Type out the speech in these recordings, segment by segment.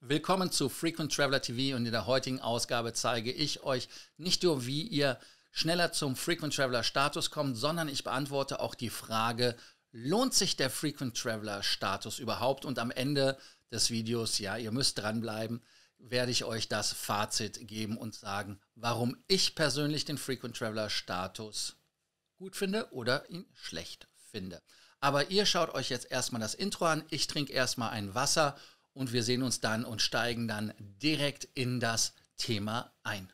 Willkommen zu Frequent Traveler TV und in der heutigen Ausgabe zeige ich euch nicht nur, wie ihr schneller zum Frequent Traveler Status kommt, sondern ich beantworte auch die Frage, lohnt sich der Frequent Traveler Status überhaupt? Und am Ende des Videos, ja, ihr müsst dranbleiben, werde ich euch das Fazit geben und sagen, warum ich persönlich den Frequent Traveler Status gut finde oder ihn schlecht finde. Aber ihr schaut euch jetzt erstmal das Intro an. Ich trinke erstmal ein Wasser und wir sehen uns dann und steigen dann direkt in das Thema ein.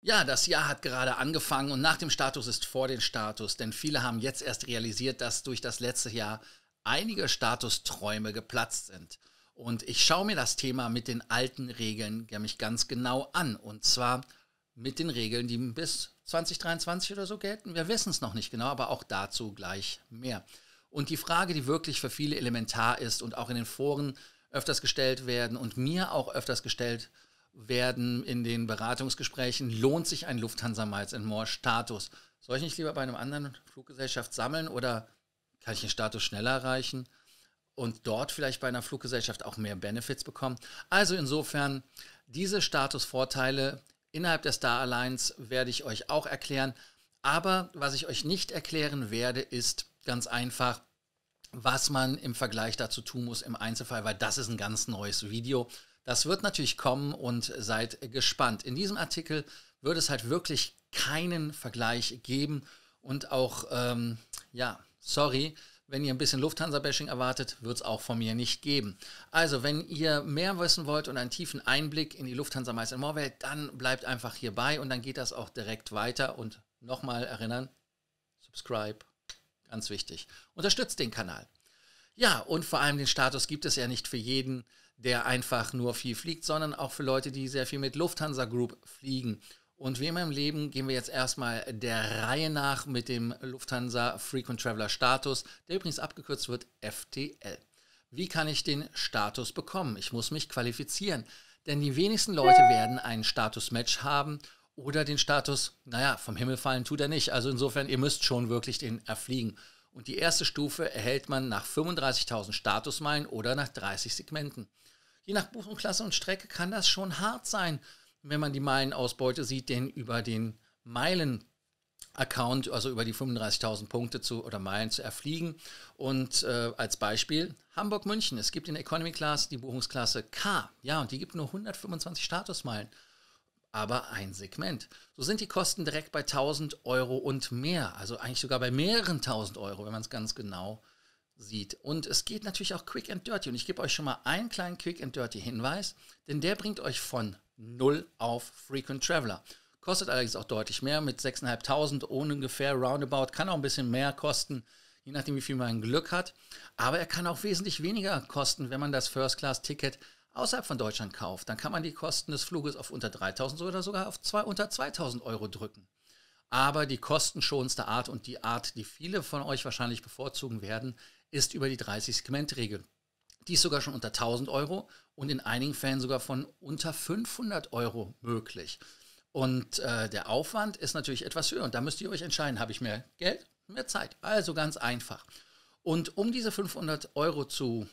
Ja, das Jahr hat gerade angefangen und nach dem Status ist vor dem Status, denn viele haben jetzt erst realisiert, dass durch das letzte Jahr einige Statusträume geplatzt sind. Und ich schaue mir das Thema mit den alten Regeln nämlich ganz genau an. Und zwar mit den Regeln, die bis 2023 oder so gelten. Wir wissen es noch nicht genau, aber auch dazu gleich mehr. Und die Frage, die wirklich für viele elementar ist und auch in den Foren öfters gestellt werden und mir auch öfters gestellt werden in den Beratungsgesprächen, lohnt sich ein Lufthansa Miles More Status? Soll ich nicht lieber bei einem anderen Fluggesellschaft sammeln oder kann ich den Status schneller erreichen und dort vielleicht bei einer Fluggesellschaft auch mehr Benefits bekommen? Also insofern, diese Statusvorteile Innerhalb der Star Alliance werde ich euch auch erklären. Aber was ich euch nicht erklären werde, ist ganz einfach, was man im Vergleich dazu tun muss im Einzelfall, weil das ist ein ganz neues Video. Das wird natürlich kommen und seid gespannt. In diesem Artikel wird es halt wirklich keinen Vergleich geben und auch, ähm, ja, sorry, wenn ihr ein bisschen Lufthansa-Bashing erwartet, wird es auch von mir nicht geben. Also, wenn ihr mehr wissen wollt und einen tiefen Einblick in die Lufthansa Meister Moorwelt, dann bleibt einfach hierbei und dann geht das auch direkt weiter. Und nochmal erinnern, subscribe, ganz wichtig. Unterstützt den Kanal. Ja, und vor allem den Status gibt es ja nicht für jeden, der einfach nur viel fliegt, sondern auch für Leute, die sehr viel mit Lufthansa Group fliegen. Und wie immer im Leben gehen wir jetzt erstmal der Reihe nach mit dem Lufthansa Frequent Traveler Status, der übrigens abgekürzt wird FTL. Wie kann ich den Status bekommen? Ich muss mich qualifizieren, denn die wenigsten Leute werden einen Status-Match haben oder den Status, naja, vom Himmel fallen tut er nicht. Also insofern, ihr müsst schon wirklich den erfliegen. Und die erste Stufe erhält man nach 35.000 Statusmeilen oder nach 30 Segmenten. Je nach Buchungsklasse und Strecke kann das schon hart sein wenn man die Meilenausbeute sieht, den über den Meilen Account, also über die 35.000 Punkte zu oder Meilen zu erfliegen. Und äh, als Beispiel Hamburg-München. Es gibt in Economy Class die Buchungsklasse K. Ja, und die gibt nur 125 Statusmeilen. Aber ein Segment. So sind die Kosten direkt bei 1000 Euro und mehr. Also eigentlich sogar bei mehreren 1000 Euro, wenn man es ganz genau sieht. Und es geht natürlich auch Quick and Dirty. Und ich gebe euch schon mal einen kleinen Quick and Dirty Hinweis, denn der bringt euch von 0 auf Frequent Traveler. Kostet allerdings auch deutlich mehr mit 6.500 ungefähr roundabout. Kann auch ein bisschen mehr kosten, je nachdem, wie viel man Glück hat. Aber er kann auch wesentlich weniger kosten, wenn man das First-Class-Ticket außerhalb von Deutschland kauft. Dann kann man die Kosten des Fluges auf unter 3.000 oder sogar auf zwei, unter 2.000 Euro drücken. Aber die kostenschonendste Art und die Art, die viele von euch wahrscheinlich bevorzugen werden, ist über die 30-Segment-Regel. Die ist sogar schon unter 1000 Euro und in einigen Fällen sogar von unter 500 Euro möglich. Und äh, der Aufwand ist natürlich etwas höher. Und da müsst ihr euch entscheiden, habe ich mehr Geld, mehr Zeit. Also ganz einfach. Und um diese 500 Euro zu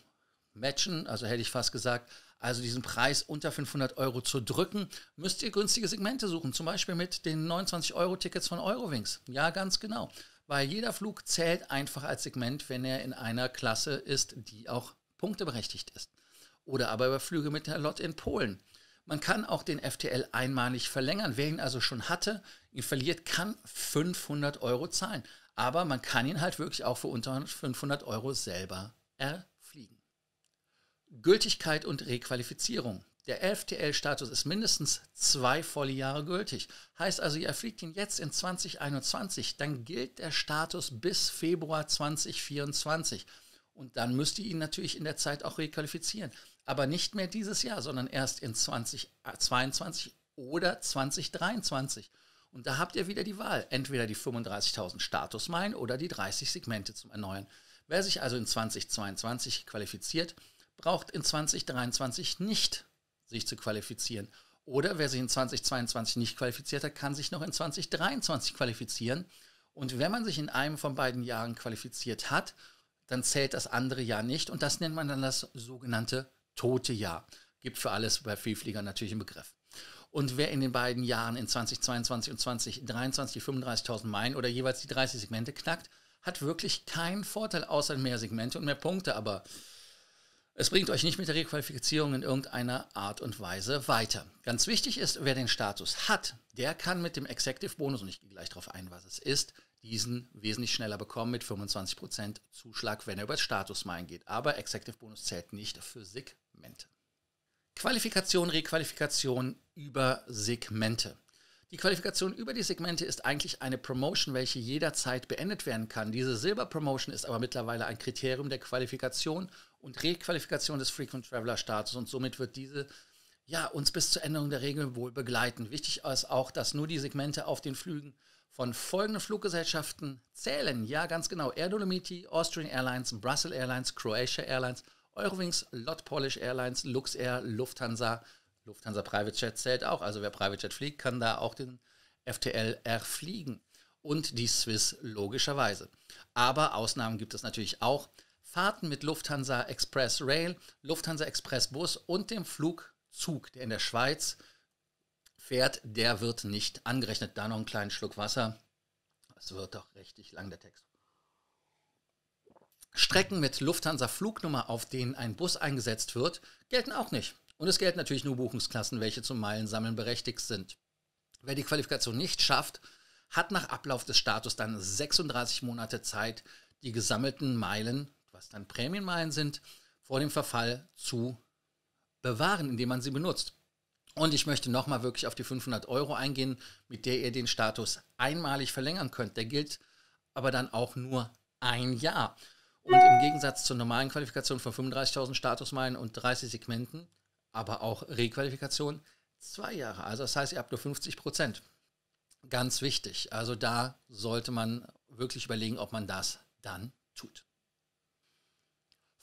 matchen, also hätte ich fast gesagt, also diesen Preis unter 500 Euro zu drücken, müsst ihr günstige Segmente suchen. Zum Beispiel mit den 29-Euro-Tickets von Eurowings. Ja, ganz genau. Weil jeder Flug zählt einfach als Segment, wenn er in einer Klasse ist, die auch punkteberechtigt ist. Oder aber über Flüge mit der Lot in Polen. Man kann auch den FTL einmalig verlängern. Wer ihn also schon hatte, ihn verliert, kann 500 Euro zahlen. Aber man kann ihn halt wirklich auch für unter 500 Euro selber erfliegen. Gültigkeit und Requalifizierung. Der FTL-Status ist mindestens zwei volle Jahre gültig. Heißt also, ihr erfliegt ihn jetzt in 2021, dann gilt der Status bis Februar 2024. Und dann müsst ihr ihn natürlich in der Zeit auch requalifizieren. Aber nicht mehr dieses Jahr, sondern erst in 2022 oder 2023. Und da habt ihr wieder die Wahl. Entweder die 35.000 Statusmeilen oder die 30 Segmente zum Erneuern. Wer sich also in 2022 qualifiziert, braucht in 2023 nicht sich zu qualifizieren. Oder wer sich in 2022 nicht qualifiziert hat, kann sich noch in 2023 qualifizieren Und wenn man sich in einem von beiden Jahren qualifiziert hat, dann zählt das andere Jahr nicht und das nennt man dann das sogenannte tote Jahr. Gibt für alles bei Vielfliegern natürlich einen Begriff. Und wer in den beiden Jahren in 2022 und 2023 die 35.000 Meilen oder jeweils die 30 Segmente knackt, hat wirklich keinen Vorteil außer mehr Segmente und mehr Punkte. Aber es bringt euch nicht mit der Requalifizierung in irgendeiner Art und Weise weiter. Ganz wichtig ist, wer den Status hat, der kann mit dem Executive Bonus, und ich gehe gleich darauf ein, was es ist, diesen wesentlich schneller bekommen mit 25% Zuschlag, wenn er über das Statusmeilen geht. Aber Executive Bonus zählt nicht für Segmente. Qualifikation, Requalifikation über Segmente. Die Qualifikation über die Segmente ist eigentlich eine Promotion, welche jederzeit beendet werden kann. Diese Silber-Promotion ist aber mittlerweile ein Kriterium der Qualifikation und Requalifikation des Frequent Traveler Status und somit wird diese ja, uns bis zur Änderung der Regeln wohl begleiten. Wichtig ist auch, dass nur die Segmente auf den Flügen von folgenden Fluggesellschaften zählen. Ja, ganz genau. Air Dolomiti, Austrian Airlines, Brussels Airlines, Croatia Airlines, Eurowings, Lot Polish Airlines, Luxair, Lufthansa, Lufthansa Private Jet zählt auch. Also wer Private Jet fliegt, kann da auch den FTL erfliegen. Und die Swiss logischerweise. Aber Ausnahmen gibt es natürlich auch. Fahrten mit Lufthansa Express Rail, Lufthansa Express Bus und dem Flugzug, der in der Schweiz fährt, der wird nicht angerechnet. Da noch einen kleinen Schluck Wasser. Es wird doch richtig lang der Text. Strecken mit Lufthansa Flugnummer, auf denen ein Bus eingesetzt wird, gelten auch nicht. Und es gelten natürlich nur Buchungsklassen, welche zum Meilensammeln berechtigt sind. Wer die Qualifikation nicht schafft, hat nach Ablauf des Status dann 36 Monate Zeit, die gesammelten Meilen, was dann Prämienmeilen sind, vor dem Verfall zu bewahren, indem man sie benutzt. Und ich möchte nochmal wirklich auf die 500 Euro eingehen, mit der ihr den Status einmalig verlängern könnt. Der gilt aber dann auch nur ein Jahr. Und im Gegensatz zur normalen Qualifikation von 35.000 Statusmeilen und 30 Segmenten, aber auch Requalifikation, zwei Jahre. Also das heißt, ihr habt nur 50 Prozent. Ganz wichtig. Also da sollte man wirklich überlegen, ob man das dann tut.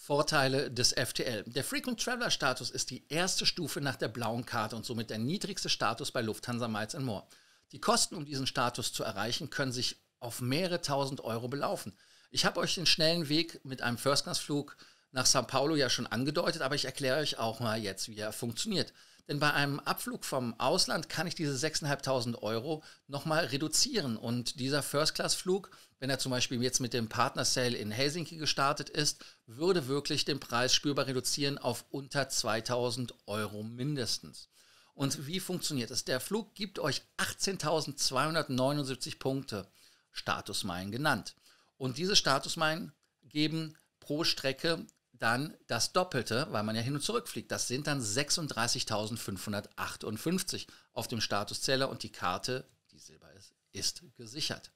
Vorteile des FTL. Der Frequent Traveler Status ist die erste Stufe nach der blauen Karte und somit der niedrigste Status bei Lufthansa Miles More. Die Kosten, um diesen Status zu erreichen, können sich auf mehrere tausend Euro belaufen. Ich habe euch den schnellen Weg mit einem First-Class-Flug nach Sao Paulo ja schon angedeutet, aber ich erkläre euch auch mal jetzt, wie er funktioniert. Denn bei einem Abflug vom Ausland kann ich diese 6.500 Euro nochmal reduzieren. Und dieser First-Class-Flug, wenn er zum Beispiel jetzt mit dem Partner-Sale in Helsinki gestartet ist, würde wirklich den Preis spürbar reduzieren auf unter 2.000 Euro mindestens. Und wie funktioniert es? Der Flug gibt euch 18.279 Punkte, Statusmeilen genannt. Und diese Statusmeilen geben pro Strecke dann das Doppelte, weil man ja hin und zurück fliegt. Das sind dann 36.558 auf dem Statuszähler und die Karte, die Silber ist, ist gesichert.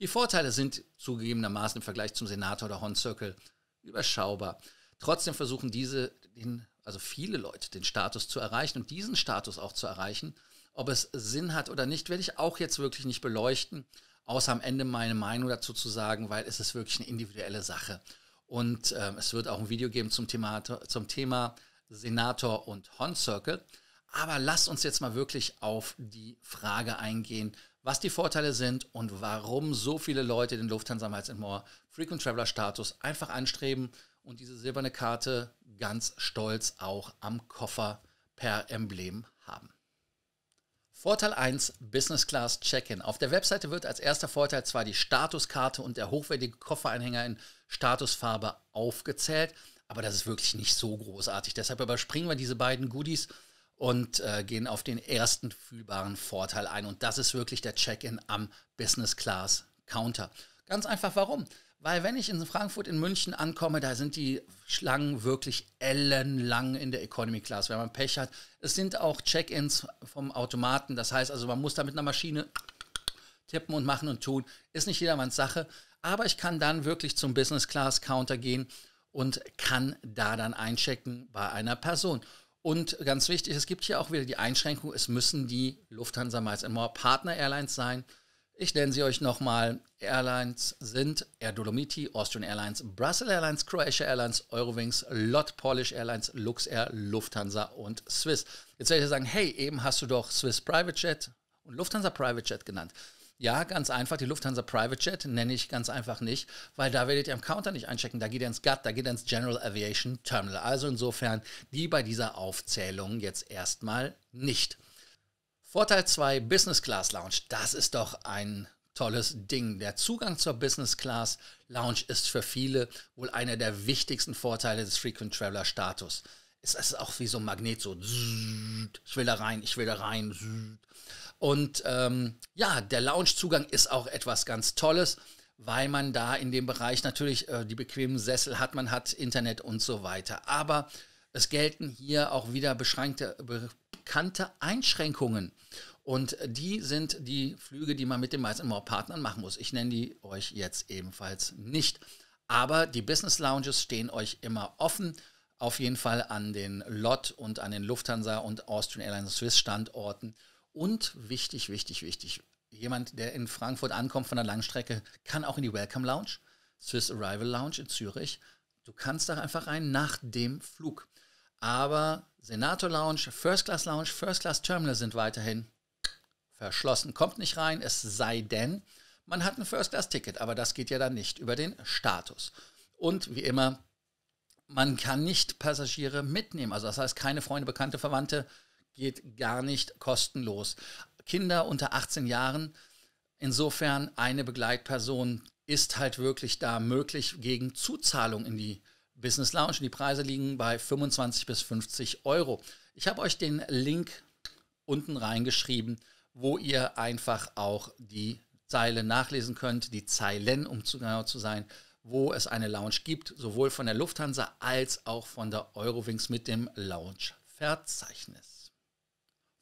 Die Vorteile sind zugegebenermaßen im Vergleich zum Senator oder Horn Circle überschaubar. Trotzdem versuchen diese, den, also viele Leute, den Status zu erreichen und diesen Status auch zu erreichen. Ob es Sinn hat oder nicht, werde ich auch jetzt wirklich nicht beleuchten außer am Ende meine Meinung dazu zu sagen, weil es ist wirklich eine individuelle Sache. Und äh, es wird auch ein Video geben zum Thema, zum Thema Senator und Horn Circle. Aber lasst uns jetzt mal wirklich auf die Frage eingehen, was die Vorteile sind und warum so viele Leute den Lufthansa Miles More Frequent Traveler Status einfach anstreben und diese silberne Karte ganz stolz auch am Koffer per Emblem haben. Vorteil 1, Business Class Check-in. Auf der Webseite wird als erster Vorteil zwar die Statuskarte und der hochwertige Kofferanhänger in Statusfarbe aufgezählt, aber das ist wirklich nicht so großartig. Deshalb überspringen wir diese beiden Goodies und äh, gehen auf den ersten fühlbaren Vorteil ein. Und das ist wirklich der Check-in am Business Class Counter. Ganz einfach warum? Weil wenn ich in Frankfurt, in München ankomme, da sind die Schlangen wirklich ellenlang in der Economy Class, wenn man Pech hat. Es sind auch Check-ins vom Automaten. Das heißt also, man muss da mit einer Maschine tippen und machen und tun. Ist nicht jedermanns Sache. Aber ich kann dann wirklich zum Business Class Counter gehen und kann da dann einchecken bei einer Person. Und ganz wichtig, es gibt hier auch wieder die Einschränkung, es müssen die Lufthansa Miles More Partner Airlines sein. Ich nenne sie euch nochmal. Airlines sind Air Dolomiti, Austrian Airlines, Brussels Airlines, Croatia Airlines, Eurowings, Lot Polish Airlines, Luxair, Lufthansa und Swiss. Jetzt werde ich sagen, hey, eben hast du doch Swiss Private Jet und Lufthansa Private Jet genannt. Ja, ganz einfach, die Lufthansa Private Jet nenne ich ganz einfach nicht, weil da werdet ihr am Counter nicht einchecken. Da geht ihr ins GATT, da geht ihr ins General Aviation Terminal. Also insofern die bei dieser Aufzählung jetzt erstmal nicht. Vorteil 2, Business Class Lounge. Das ist doch ein tolles Ding. Der Zugang zur Business Class Lounge ist für viele wohl einer der wichtigsten Vorteile des Frequent Traveler Status. Es ist auch wie so ein Magnet, so ich will da rein, ich will da rein. Und ähm, ja, der Lounge-Zugang ist auch etwas ganz Tolles, weil man da in dem Bereich natürlich äh, die bequemen Sessel hat, man hat Internet und so weiter. Aber es gelten hier auch wieder beschränkte, bekannte Einschränkungen. Und die sind die Flüge, die man mit den meisten Partnern machen muss. Ich nenne die euch jetzt ebenfalls nicht. Aber die Business Lounges stehen euch immer offen. Auf jeden Fall an den LOT und an den Lufthansa und Austrian Airlines Swiss Standorten. Und wichtig, wichtig, wichtig, jemand, der in Frankfurt ankommt von der Langstrecke, kann auch in die Welcome Lounge, Swiss Arrival Lounge in Zürich. Du kannst da einfach rein nach dem Flug. Aber Senator Lounge, First Class Lounge, First Class Terminal sind weiterhin verschlossen. Kommt nicht rein, es sei denn, man hat ein First Class Ticket, aber das geht ja dann nicht über den Status. Und wie immer, man kann nicht Passagiere mitnehmen. Also das heißt, keine Freunde, Bekannte, Verwandte geht gar nicht kostenlos. Kinder unter 18 Jahren, insofern eine Begleitperson ist halt wirklich da möglich gegen Zuzahlung in die Business Lounge. Die Preise liegen bei 25 bis 50 Euro. Ich habe euch den Link unten reingeschrieben, wo ihr einfach auch die Zeile nachlesen könnt, die Zeilen, um zu genau zu sein, wo es eine Lounge gibt, sowohl von der Lufthansa als auch von der Eurowings mit dem Lounge-Verzeichnis.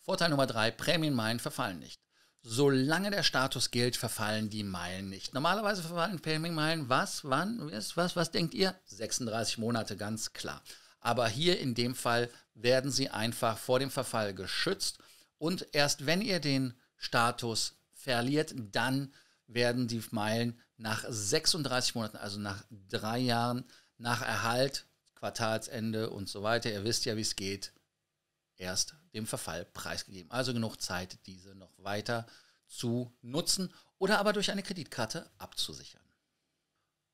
Vorteil Nummer drei: Prämienmeilen verfallen nicht. Solange der Status gilt, verfallen die Meilen nicht. Normalerweise verfallen Payment-Meilen was, wann, was, was denkt ihr? 36 Monate, ganz klar. Aber hier in dem Fall werden sie einfach vor dem Verfall geschützt und erst wenn ihr den Status verliert, dann werden die Meilen nach 36 Monaten, also nach drei Jahren, nach Erhalt, Quartalsende und so weiter, ihr wisst ja, wie es geht, erst dem Verfall preisgegeben. Also genug Zeit, diese noch weiter zu nutzen oder aber durch eine Kreditkarte abzusichern.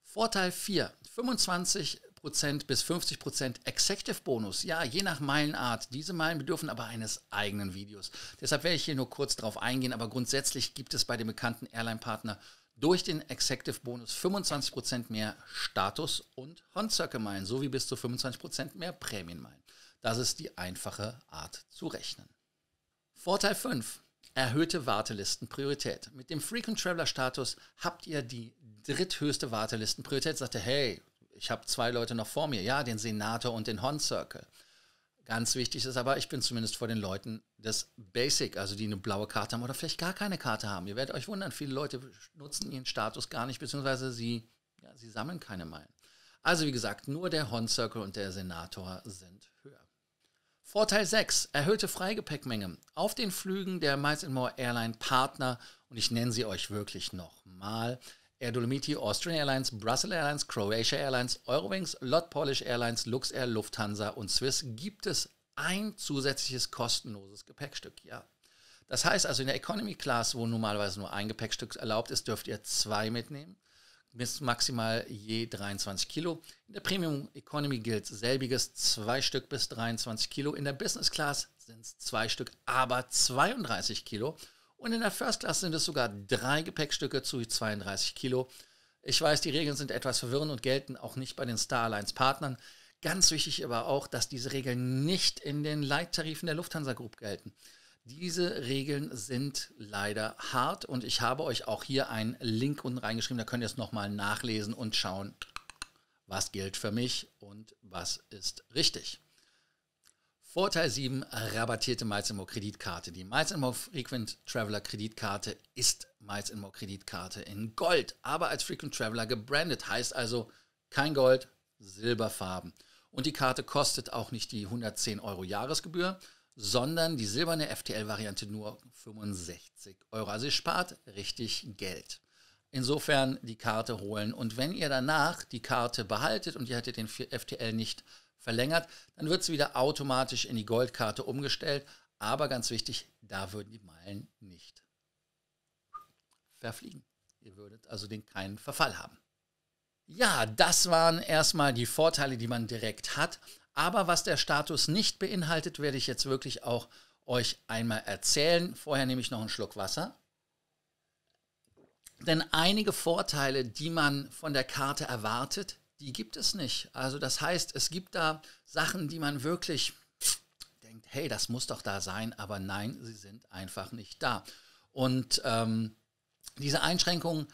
Vorteil 4. 25% bis 50% Executive Bonus. Ja, je nach Meilenart. Diese Meilen bedürfen aber eines eigenen Videos. Deshalb werde ich hier nur kurz darauf eingehen, aber grundsätzlich gibt es bei dem bekannten Airline-Partner durch den Executive Bonus 25% mehr Status und Hon-Circle-Meilen sowie bis zu 25% mehr Prämienmeilen. Das ist die einfache Art zu rechnen. Vorteil 5. Erhöhte Wartelistenpriorität. Mit dem Frequent Traveler Status habt ihr die dritthöchste Wartelistenpriorität. Sagt ihr, hey, ich habe zwei Leute noch vor mir. Ja, den Senator und den Hon Circle. Ganz wichtig ist aber, ich bin zumindest vor den Leuten des Basic, also die eine blaue Karte haben oder vielleicht gar keine Karte haben. Ihr werdet euch wundern, viele Leute nutzen ihren Status gar nicht, beziehungsweise sie, ja, sie sammeln keine Meilen. Also wie gesagt, nur der Hon Circle und der Senator sind. Vorteil 6, erhöhte Freigepäckmenge. Auf den Flügen der Miles More Airline Partner, und ich nenne sie euch wirklich nochmal, Air Dolomiti, Austrian Airlines, Brussels Airlines, Croatia Airlines, Eurowings, Lot Polish Airlines, Luxair, Lufthansa und Swiss gibt es ein zusätzliches kostenloses Gepäckstück. Ja. Das heißt also in der Economy Class, wo normalerweise nur ein Gepäckstück erlaubt ist, dürft ihr zwei mitnehmen bis maximal je 23 Kilo. In der Premium Economy gilt selbiges, zwei Stück bis 23 Kilo. In der Business Class sind es zwei Stück, aber 32 Kilo. Und in der First Class sind es sogar drei Gepäckstücke zu 32 Kilo. Ich weiß, die Regeln sind etwas verwirrend und gelten auch nicht bei den Star Alliance Partnern. Ganz wichtig aber auch, dass diese Regeln nicht in den Leittarifen der Lufthansa Group gelten. Diese Regeln sind leider hart und ich habe euch auch hier einen Link unten reingeschrieben, da könnt ihr es nochmal nachlesen und schauen, was gilt für mich und was ist richtig. Vorteil 7, rabattierte Miles More Kreditkarte. Die Miles More Frequent Traveler Kreditkarte ist Miles More Kreditkarte in Gold, aber als Frequent Traveler gebrandet, heißt also kein Gold, Silberfarben. Und die Karte kostet auch nicht die 110 Euro Jahresgebühr, sondern die silberne FTL-Variante nur 65 Euro. Also ihr spart richtig Geld. Insofern die Karte holen. Und wenn ihr danach die Karte behaltet und ihr hättet den FTL nicht verlängert, dann wird sie wieder automatisch in die Goldkarte umgestellt. Aber ganz wichtig, da würden die Meilen nicht verfliegen. Ihr würdet also den keinen Verfall haben. Ja, das waren erstmal die Vorteile, die man direkt hat. Aber was der Status nicht beinhaltet, werde ich jetzt wirklich auch euch einmal erzählen. Vorher nehme ich noch einen Schluck Wasser. Denn einige Vorteile, die man von der Karte erwartet, die gibt es nicht. Also das heißt, es gibt da Sachen, die man wirklich denkt, hey, das muss doch da sein, aber nein, sie sind einfach nicht da. Und ähm, diese Einschränkungen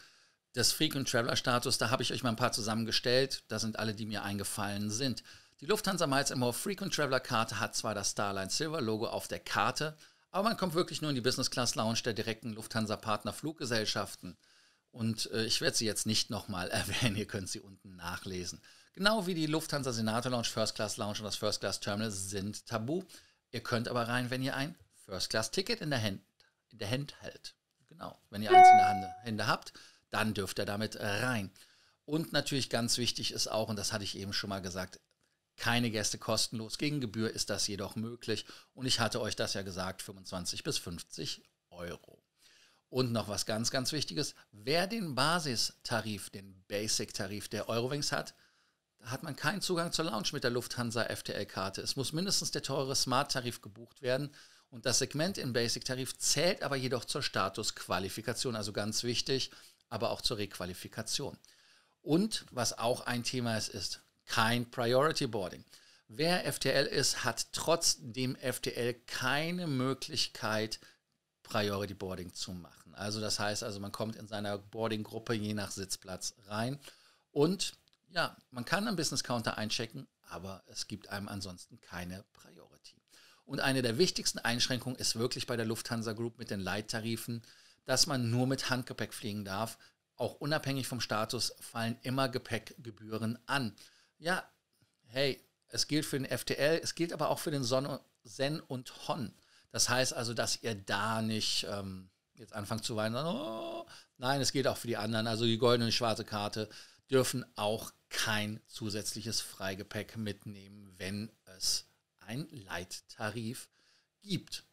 des Frequent Traveler Status, da habe ich euch mal ein paar zusammengestellt. Da sind alle, die mir eingefallen sind. Die Lufthansa Miles More Frequent Traveler Karte hat zwar das Starline Silver Logo auf der Karte, aber man kommt wirklich nur in die Business Class Lounge der direkten Lufthansa Partner Fluggesellschaften. Und äh, ich werde sie jetzt nicht nochmal erwähnen, ihr könnt sie unten nachlesen. Genau wie die Lufthansa Senator Lounge, First Class Lounge und das First Class Terminal sind tabu. Ihr könnt aber rein, wenn ihr ein First Class Ticket in der Hand, in der Hand hält. Genau, wenn ihr eins in der Hand, Hände habt, dann dürft ihr damit rein. Und natürlich ganz wichtig ist auch, und das hatte ich eben schon mal gesagt, keine Gäste kostenlos. Gegen Gebühr ist das jedoch möglich. Und ich hatte euch das ja gesagt, 25 bis 50 Euro. Und noch was ganz, ganz Wichtiges. Wer den Basistarif, den Basic-Tarif der Eurowings hat, da hat man keinen Zugang zur Lounge mit der Lufthansa FTL-Karte. Es muss mindestens der teure Smart-Tarif gebucht werden. Und das Segment im Basic-Tarif zählt aber jedoch zur Statusqualifikation, also ganz wichtig, aber auch zur Requalifikation. Und was auch ein Thema ist, ist kein Priority Boarding. Wer FTL ist, hat trotz dem FTL keine Möglichkeit, Priority Boarding zu machen. Also das heißt also, man kommt in seiner Boarding-Gruppe je nach Sitzplatz rein und ja, man kann einen Business Counter einchecken, aber es gibt einem ansonsten keine Priority. Und eine der wichtigsten Einschränkungen ist wirklich bei der Lufthansa Group mit den Leittarifen, dass man nur mit Handgepäck fliegen darf. Auch unabhängig vom Status fallen immer Gepäckgebühren an. Ja, hey, es gilt für den FTL, es gilt aber auch für den Son Zen und Hon. Das heißt also, dass ihr da nicht ähm, jetzt anfangen zu weinen. Oh, nein, es geht auch für die anderen. Also die goldene und schwarze Karte dürfen auch kein zusätzliches Freigepäck mitnehmen, wenn es ein Leittarif gibt.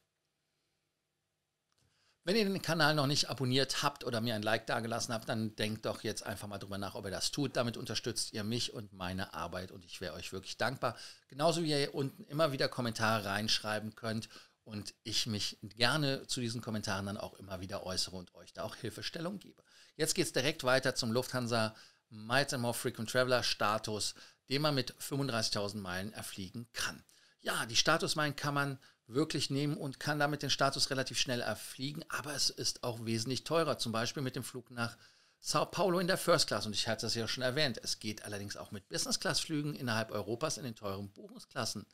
Wenn ihr den Kanal noch nicht abonniert habt oder mir ein Like dagelassen habt, dann denkt doch jetzt einfach mal drüber nach, ob ihr das tut. Damit unterstützt ihr mich und meine Arbeit und ich wäre euch wirklich dankbar. Genauso wie ihr hier unten immer wieder Kommentare reinschreiben könnt und ich mich gerne zu diesen Kommentaren dann auch immer wieder äußere und euch da auch Hilfestellung gebe. Jetzt geht es direkt weiter zum Lufthansa Miles and More Frequent Traveler Status, den man mit 35.000 Meilen erfliegen kann. Ja, die Statusmeilen kann man wirklich nehmen und kann damit den Status relativ schnell erfliegen, aber es ist auch wesentlich teurer, zum Beispiel mit dem Flug nach Sao Paulo in der First Class. Und ich hatte das ja schon erwähnt. Es geht allerdings auch mit Business Class Flügen innerhalb Europas in den teuren Buchungsklassen.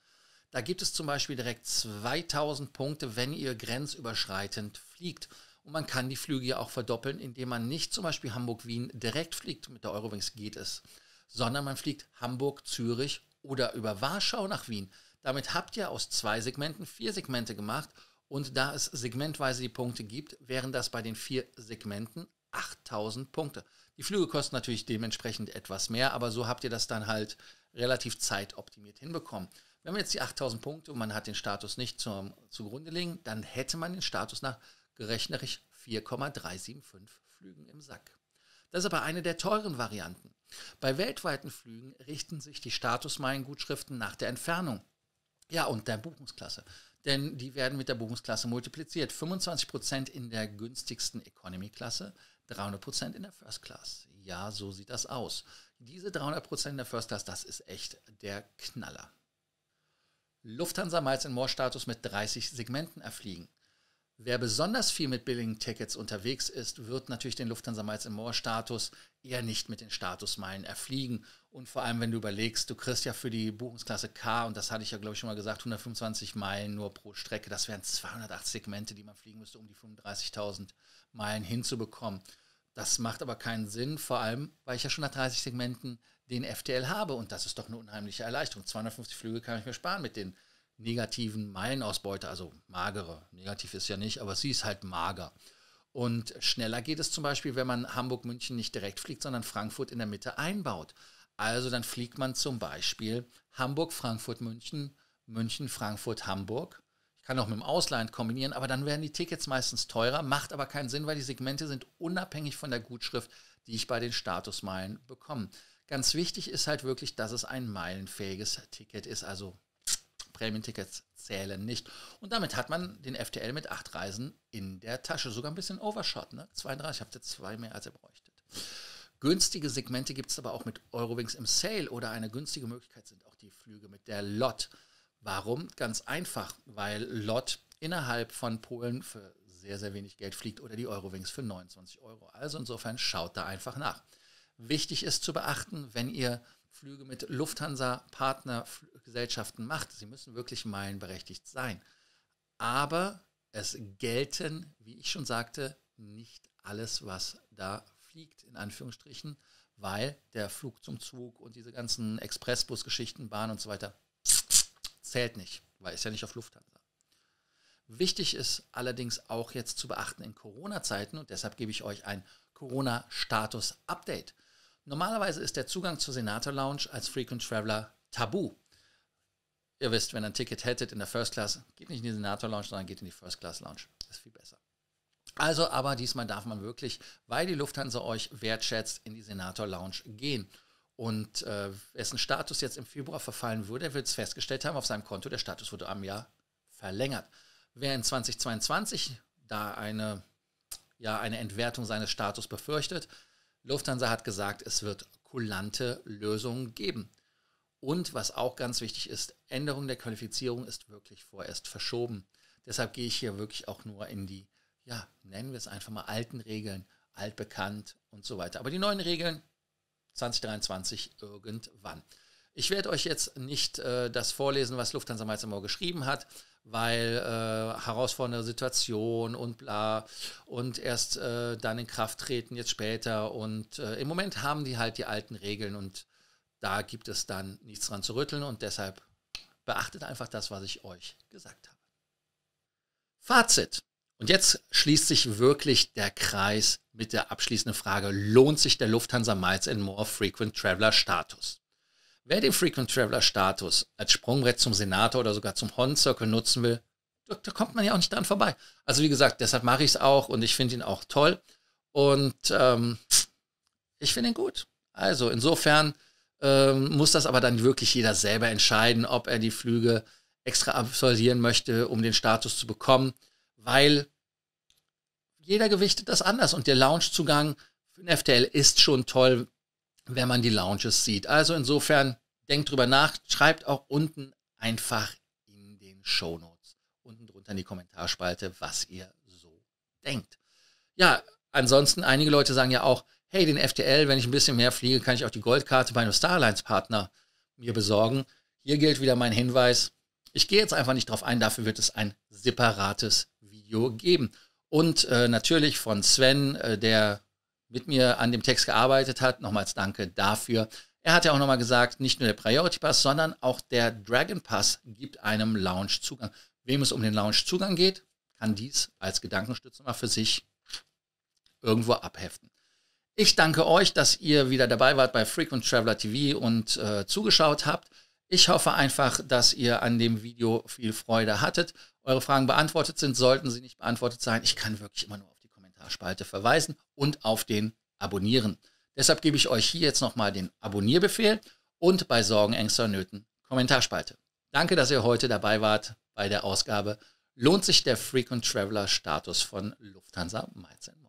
Da gibt es zum Beispiel direkt 2000 Punkte, wenn ihr grenzüberschreitend fliegt. Und man kann die Flüge ja auch verdoppeln, indem man nicht zum Beispiel Hamburg-Wien direkt fliegt. Mit der Eurowings geht es. Sondern man fliegt Hamburg-Zürich oder über Warschau nach Wien. Damit habt ihr aus zwei Segmenten vier Segmente gemacht. Und da es segmentweise die Punkte gibt, wären das bei den vier Segmenten 8000 Punkte. Die Flüge kosten natürlich dementsprechend etwas mehr, aber so habt ihr das dann halt relativ zeitoptimiert hinbekommen. Wenn man jetzt die 8000 Punkte und man hat den Status nicht zum, zugrunde liegen, dann hätte man den Status nach gerechnerisch 4,375 Flügen im Sack. Das ist aber eine der teuren Varianten. Bei weltweiten Flügen richten sich die Statusmeilengutschriften nach der Entfernung. Ja, und der Buchungsklasse. Denn die werden mit der Buchungsklasse multipliziert. 25% in der günstigsten Economy-Klasse, 300% in der First Class. Ja, so sieht das aus. Diese 300% in der First Class, das ist echt der Knaller. Lufthansa Miles More Status mit 30 Segmenten erfliegen. Wer besonders viel mit Billing Tickets unterwegs ist, wird natürlich den Lufthansa Miles More Status eher nicht mit den Statusmeilen erfliegen. Und vor allem, wenn du überlegst, du kriegst ja für die Buchungsklasse K, und das hatte ich ja, glaube ich, schon mal gesagt, 125 Meilen nur pro Strecke. Das wären 280 Segmente, die man fliegen müsste, um die 35.000 Meilen hinzubekommen. Das macht aber keinen Sinn, vor allem, weil ich ja schon nach 30 Segmenten den FTL habe. Und das ist doch eine unheimliche Erleichterung. 250 Flüge kann ich mir sparen mit den negativen Meilenausbeute, also magere. Negativ ist ja nicht, aber sie ist halt mager. Und schneller geht es zum Beispiel, wenn man Hamburg-München nicht direkt fliegt, sondern Frankfurt in der Mitte einbaut. Also dann fliegt man zum Beispiel Hamburg, Frankfurt, München, München, Frankfurt, Hamburg. kann auch mit dem Ausleihen kombinieren, aber dann werden die Tickets meistens teurer, macht aber keinen Sinn, weil die Segmente sind unabhängig von der Gutschrift, die ich bei den Statusmeilen bekomme. Ganz wichtig ist halt wirklich, dass es ein meilenfähiges Ticket ist, also Prämientickets zählen nicht. Und damit hat man den FTL mit acht Reisen in der Tasche. Sogar ein bisschen Overshot, ne? 32, habt ihr zwei mehr, als ihr bräuchtet. Günstige Segmente gibt es aber auch mit Eurowings im Sale oder eine günstige Möglichkeit sind auch die Flüge mit der LOT. Warum? Ganz einfach, weil LOT innerhalb von Polen für sehr, sehr wenig Geld fliegt oder die Eurowings für 29 Euro. Also insofern schaut da einfach nach. Wichtig ist zu beachten, wenn ihr Flüge mit Lufthansa-Partnergesellschaften macht. Sie müssen wirklich meilenberechtigt sein. Aber es gelten, wie ich schon sagte, nicht alles, was da fliegt, in Anführungsstrichen, weil der Flug zum Zug und diese ganzen Expressbus-Geschichten, Bahn und so weiter, zählt nicht, weil es ja nicht auf Lufthansa. Wichtig ist allerdings auch jetzt zu beachten in Corona-Zeiten und deshalb gebe ich euch ein Corona-Status-Update. Normalerweise ist der Zugang zur Senator Lounge als Frequent Traveler tabu. Ihr wisst, wenn ihr ein Ticket hättet in der First Class, geht nicht in die Senator Lounge, sondern geht in die First Class Lounge. Das ist viel besser. Also, aber diesmal darf man wirklich, weil die Lufthansa euch wertschätzt, in die Senator Lounge gehen. Und äh, wessen Status jetzt im Februar verfallen würde, wird es festgestellt haben auf seinem Konto, der Status wurde am Jahr verlängert. Wer in 2022 da eine, ja, eine Entwertung seines Status befürchtet, Lufthansa hat gesagt, es wird kulante Lösungen geben. Und was auch ganz wichtig ist, Änderung der Qualifizierung ist wirklich vorerst verschoben. Deshalb gehe ich hier wirklich auch nur in die, ja, nennen wir es einfach mal alten Regeln, altbekannt und so weiter. Aber die neuen Regeln 2023 irgendwann. Ich werde euch jetzt nicht äh, das vorlesen, was Lufthansa Malzermau geschrieben hat weil äh, herausfordernde Situation und bla und erst äh, dann in Kraft treten, jetzt später. Und äh, im Moment haben die halt die alten Regeln und da gibt es dann nichts dran zu rütteln und deshalb beachtet einfach das, was ich euch gesagt habe. Fazit. Und jetzt schließt sich wirklich der Kreis mit der abschließenden Frage, lohnt sich der Lufthansa Miles and More Frequent Traveler Status? Wer den Frequent Traveler Status als Sprungbrett zum Senator oder sogar zum Horn Circle nutzen will, da, kommt man ja auch nicht dran vorbei. Also wie gesagt, deshalb mache ich es auch und ich finde ihn auch toll und ähm, ich finde ihn gut. Also insofern ähm, muss das aber dann wirklich jeder selber entscheiden, ob er die Flüge extra absolvieren möchte, um den Status zu bekommen, weil jeder gewichtet das anders und der Loungezugang für den FTL ist schon toll, wenn man die Lounges sieht. Also insofern denkt drüber nach, schreibt auch unten einfach in den Show Notes, unten drunter in die Kommentarspalte, was ihr so denkt. Ja, ansonsten, einige Leute sagen ja auch, hey, den FTL, wenn ich ein bisschen mehr fliege, kann ich auch die Goldkarte bei einem Starlines-Partner mir besorgen. Hier gilt wieder mein Hinweis. Ich gehe jetzt einfach nicht drauf ein, dafür wird es ein separates Video geben. Und äh, natürlich von Sven, äh, der mit mir an dem Text gearbeitet hat. Nochmals danke dafür. Er hat ja auch nochmal gesagt, nicht nur der Priority Pass, sondern auch der Dragon Pass gibt einem Lounge-Zugang. Wem es um den Lounge-Zugang geht, kann dies als Gedankenstütze mal für sich irgendwo abheften. Ich danke euch, dass ihr wieder dabei wart bei Frequent Traveler TV und äh, zugeschaut habt. Ich hoffe einfach, dass ihr an dem Video viel Freude hattet. Eure Fragen beantwortet sind, sollten sie nicht beantwortet sein. Ich kann wirklich immer nur auf Kommentarspalte verweisen und auf den Abonnieren. Deshalb gebe ich euch hier jetzt nochmal den Abonnierbefehl und bei Sorgen, Ängsten Nöten Kommentarspalte. Danke, dass ihr heute dabei wart bei der Ausgabe Lohnt sich der Frequent Traveler Status von Lufthansa More?